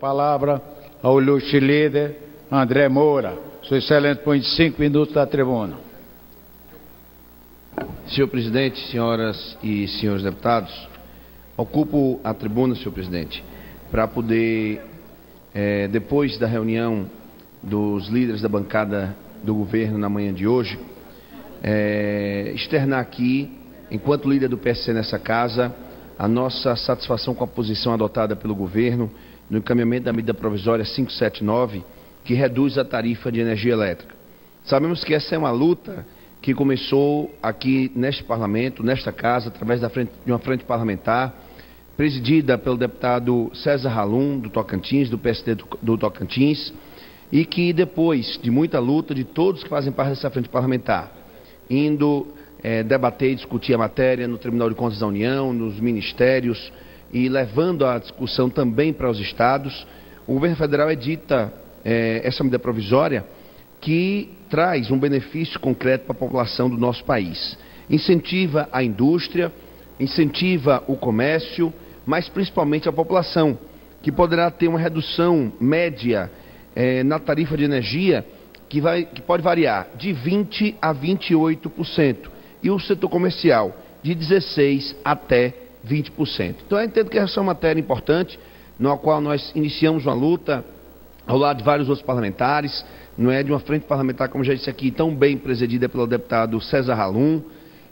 Palavra ao ilustre líder André Moura. Sua Excelência põe cinco minutos da tribuna. Senhor presidente, senhoras e senhores deputados, ocupo a tribuna, senhor presidente, para poder, é, depois da reunião dos líderes da bancada do governo na manhã de hoje, é, externar aqui, enquanto líder do PSC nessa casa, a nossa satisfação com a posição adotada pelo governo no encaminhamento da medida provisória 579, que reduz a tarifa de energia elétrica. Sabemos que essa é uma luta que começou aqui neste parlamento, nesta casa, através frente, de uma frente parlamentar, presidida pelo deputado César Halum, do Tocantins, do PSD do, do Tocantins, e que depois de muita luta de todos que fazem parte dessa frente parlamentar, indo é, debater e discutir a matéria no Tribunal de Contas da União, nos ministérios, e levando a discussão também para os estados, o governo federal edita é, essa medida provisória que traz um benefício concreto para a população do nosso país. Incentiva a indústria, incentiva o comércio, mas principalmente a população, que poderá ter uma redução média é, na tarifa de energia que, vai, que pode variar de 20% a 28%, e o setor comercial de 16% até 20%. Então eu entendo que essa é uma matéria importante, na qual nós iniciamos uma luta ao lado de vários outros parlamentares, não é de uma frente parlamentar, como já disse aqui, tão bem presidida pelo deputado César Halum,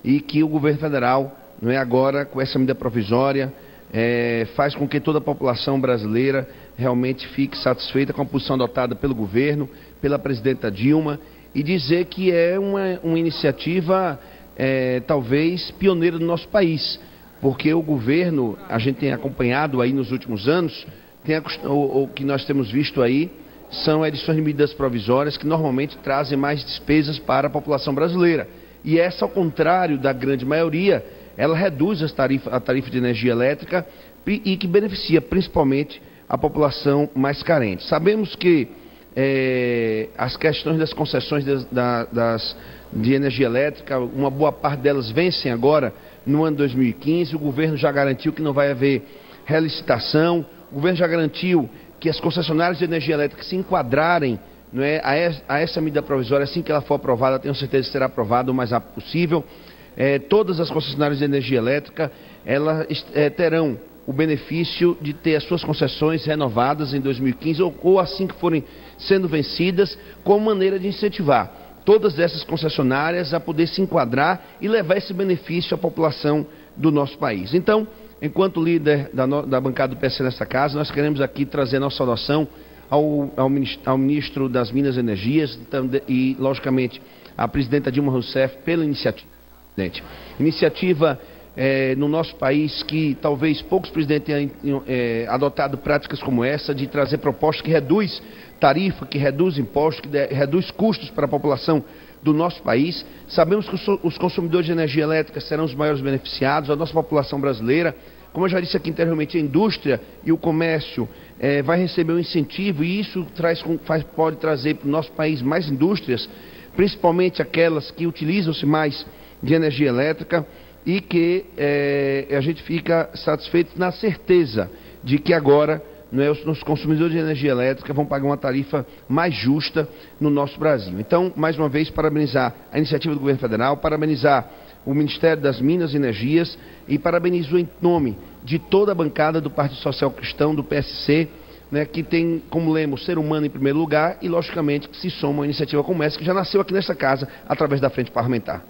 e que o governo federal, não é agora, com essa medida provisória, é, faz com que toda a população brasileira realmente fique satisfeita com a posição adotada pelo governo, pela presidenta Dilma, e dizer que é uma, uma iniciativa é, talvez pioneira do nosso país porque o governo, a gente tem acompanhado aí nos últimos anos, tem o, o que nós temos visto aí são edições de medidas provisórias que normalmente trazem mais despesas para a população brasileira. E essa, ao contrário da grande maioria, ela reduz tarifa, a tarifa de energia elétrica e, e, que beneficia principalmente a população mais carente. Sabemos que é, as questões das concessões das, das, de energia elétrica, uma boa parte delas vencem agora no ano 2015. O governo já garantiu que não vai haver relicitação. O governo já garantiu que as concessionárias de energia elétrica se enquadrarem não é, a, essa medida provisória, assim que ela for aprovada, tenho certeza que será aprovada o mais rápido possível. É, todas as concessionárias de energia elétrica elas é, terão o benefício de ter as suas concessões renovadas em 2015 ou, ou assim que forem sendo vencidas, como maneira de incentivar todas essas concessionárias a poder se enquadrar e levar esse benefício à população do nosso país. Então, enquanto líder da, da bancada do PC nessa casa, nós queremos aqui trazer nossa oração ao, ao, ao, ministro das Minas e Energias e, logicamente, à presidenta Dilma Rousseff pela iniciativa. Iniciativa é, no nosso país que talvez poucos presidentes tenham é, adotado práticas como essa, de trazer propostas que reduz tarifa, que reduz impostos, que reduz custos para a população do nosso país. Sabemos que os consumidores de energia elétrica serão os maiores beneficiados, a nossa população brasileira. Como eu já disse aqui anteriormente, a indústria e o comércio é, vai receber um incentivo e isso traz, faz, pode trazer para o nosso país mais indústrias, principalmente aquelas que utilizam-se mais de energia elétrica e que é, a gente fica satisfeito na certeza de que agora não é, os consumidores de energia elétrica vão pagar uma tarifa mais justa no nosso Brasil. Então, mais uma vez, parabenizar a iniciativa do governo federal, parabenizar o Ministério das Minas e Energias e parabenizo em nome de toda a bancada do Partido Social Cristão, do PSC, né, que tem como lema o ser humano em primeiro lugar e, logicamente, que se soma uma iniciativa como essa, que já nasceu aqui nessa casa através da frente parlamentar.